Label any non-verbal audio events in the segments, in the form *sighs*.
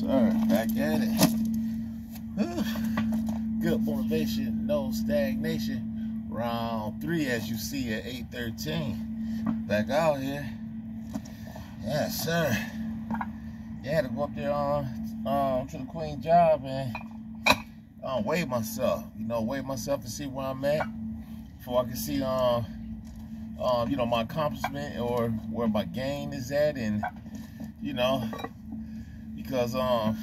sir. Back at it. *sighs* Good motivation, no stagnation. Round three, as you see at 8.13. Back out here. Yes, sir. Yeah, had to go up there on um, to the Queen job and um, weigh myself. You know, weigh myself and see where I'm at before I can see um, um, you know, my accomplishment or where my gain is at and you know, because um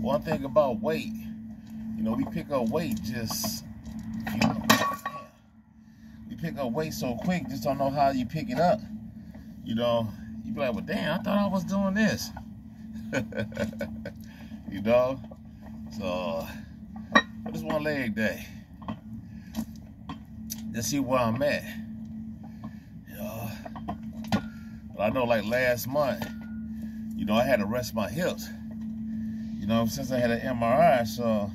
one thing about weight, you know, we pick up weight just you know, we pick up weight so quick, just don't know how you pick it up. You know, you be like, well damn, I thought I was doing this. *laughs* you know? So it's one leg day. Let's see where I'm at. You know, but I know like last month, you know, I had to rest my hips. You know, since I had an MRI, so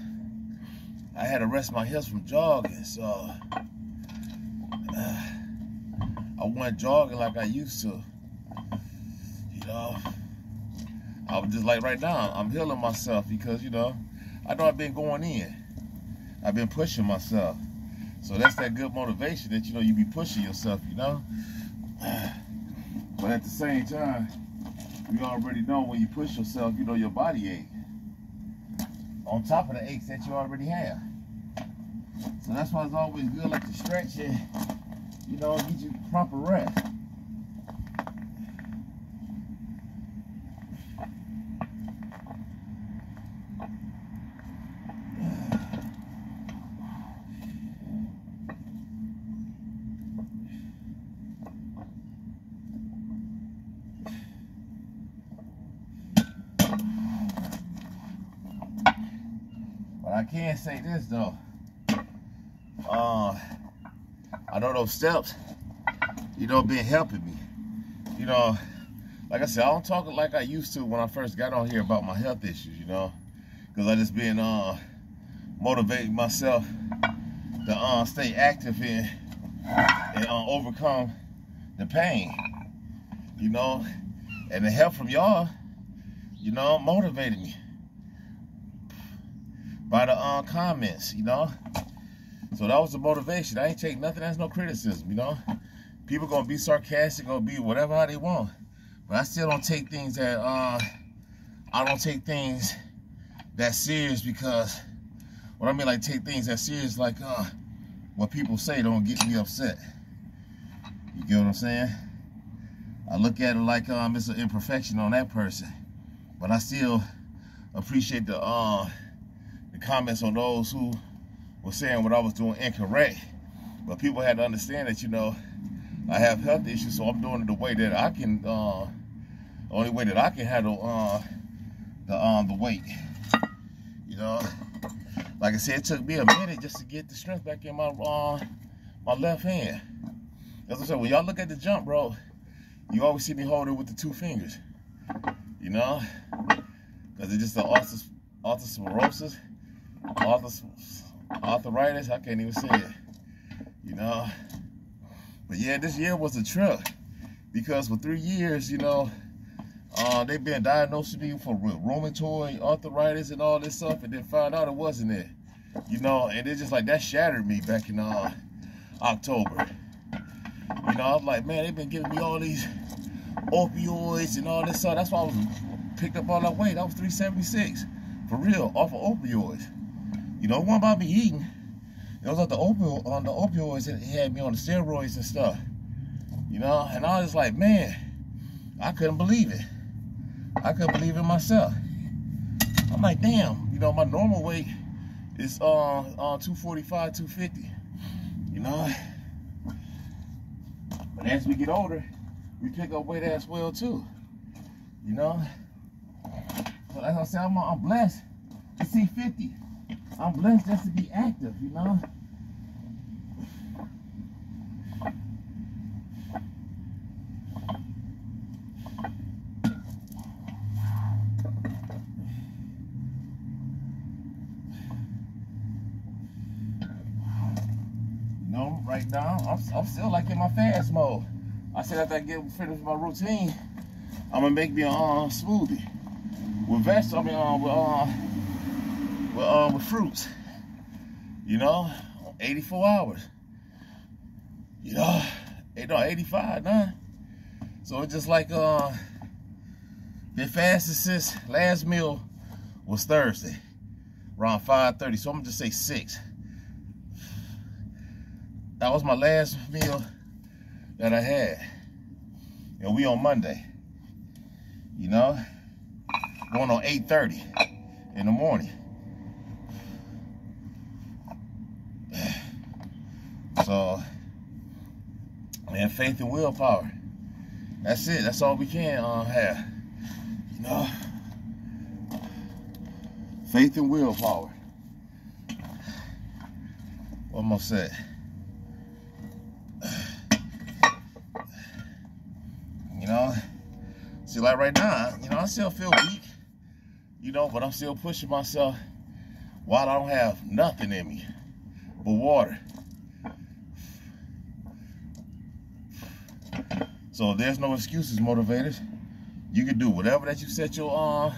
I had to rest my hips from jogging. So uh, I went jogging like I used to. You know, I was just like right now, I'm healing myself because, you know, I know I've been going in. I've been pushing myself. So that's that good motivation that, you know, you be pushing yourself, you know? *sighs* But at the same time, you already know when you push yourself, you know your body ache. On top of the aches that you already have. So that's why it's always good like to stretch and, you know, get you proper rest. I can say this though. Uh, I know those steps, you know, been helping me. You know, like I said, I don't talk like I used to when I first got on here about my health issues, you know, because I just been uh, motivating myself to uh, stay active and, and uh, overcome the pain, you know, and the help from y'all, you know, motivated me by the uh, comments, you know. So that was the motivation. I ain't take nothing as no criticism, you know. People gonna be sarcastic, gonna be whatever how they want, but I still don't take things that uh, I don't take things that serious because what I mean like take things that serious like uh, what people say don't get me upset. You get what I'm saying? I look at it like um, it's an imperfection on that person, but I still appreciate the uh, the comments on those who were saying what I was doing incorrect. But people had to understand that, you know, I have health issues, so I'm doing it the way that I can, uh, only way that I can handle uh, the um, the weight. You know, like I said, it took me a minute just to get the strength back in my uh, my left hand. As I said, when y'all look at the jump, bro, you always see me hold it with the two fingers. You know, because it's just the arthrosporosis, arthritis. I can't even say it. You know. But yeah, this year was a trip because for three years, you know, uh, they've been diagnosing me for rheumatoid arthritis and all this stuff, and then found out it wasn't it. You know, and it's just like that shattered me back in uh, October. You know, I was like, man, they've been giving me all these opioids and all this stuff. That's why I was picked up all that weight. I was 376 for real off of opioids. You know, one about me eating. It was like the opioid on the opioids that had me on the steroids and stuff. You know, and I was like, man, I couldn't believe it. I couldn't believe it myself. I'm like, damn, you know, my normal weight is uh, uh 245, 250. You know. But as we get older, we pick up weight as well too. You know. But like I said, I'm, I'm blessed to see 50. I'm blessed just to be active, you know. Right now, I'm, I'm still like in my fast mode. I said after I get finished my routine, I'm gonna make me a uh, smoothie. with vegetables, I mean, uh, with, uh, with, uh, with fruits. You know, 84 hours. You know, no, 85 now. So it's just like, uh, been fasting since last meal was Thursday, around 5.30. So I'm gonna just say six. That was my last meal that I had. And we on Monday. You know? Going on 8.30 in the morning. So, man, faith and willpower. That's it. That's all we can uh, have. You know? Faith and willpower. What am I say? You know? See, like right now, you know, I still feel weak. You know, but I'm still pushing myself while I don't have nothing in me but water. So there's no excuses, motivators. You can do whatever that you set your uh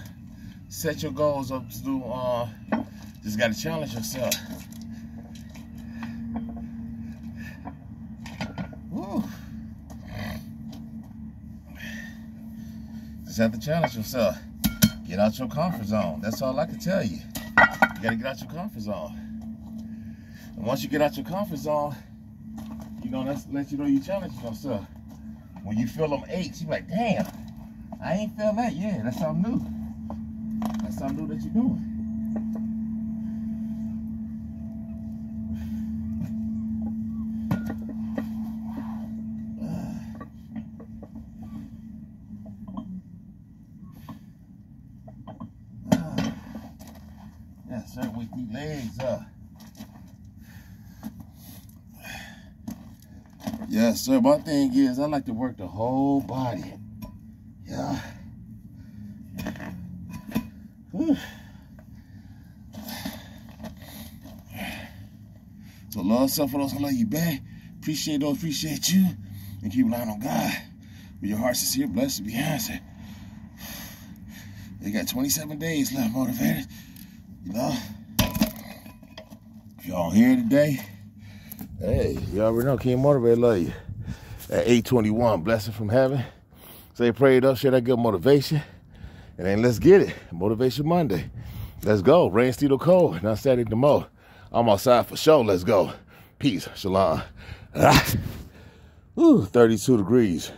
set your goals up to do. Uh, just gotta challenge yourself. Woo. Just have to challenge yourself. Get out your comfort zone. That's all I can tell you. You gotta get out your comfort zone. And once you get out your comfort zone, you that's let you know you challenge yourself. When you feel them aches, you're like, damn, I ain't feel that. Yeah, that's something new. That's something new that you're doing. *sighs* *sighs* *sighs* Yes, sir, wake these legs up. Yes, sir. My thing is, I like to work the whole body. Yeah. Whew. So love self for those who love you back. Appreciate those, appreciate you. And keep relying on God. With your heart sincere, blessed be answered. They got 27 days left, motivated. You know? If y'all here today, Hey, y'all already know King Motivate love you. At 821, blessing from heaven. Say pray up, share that good motivation. And then let's get it. Motivation Monday. Let's go. Rain, steel, cold. Not Saturday mo. I'm outside for sure. Let's go. Peace. Shalom. Ah. Ooh, 32 degrees.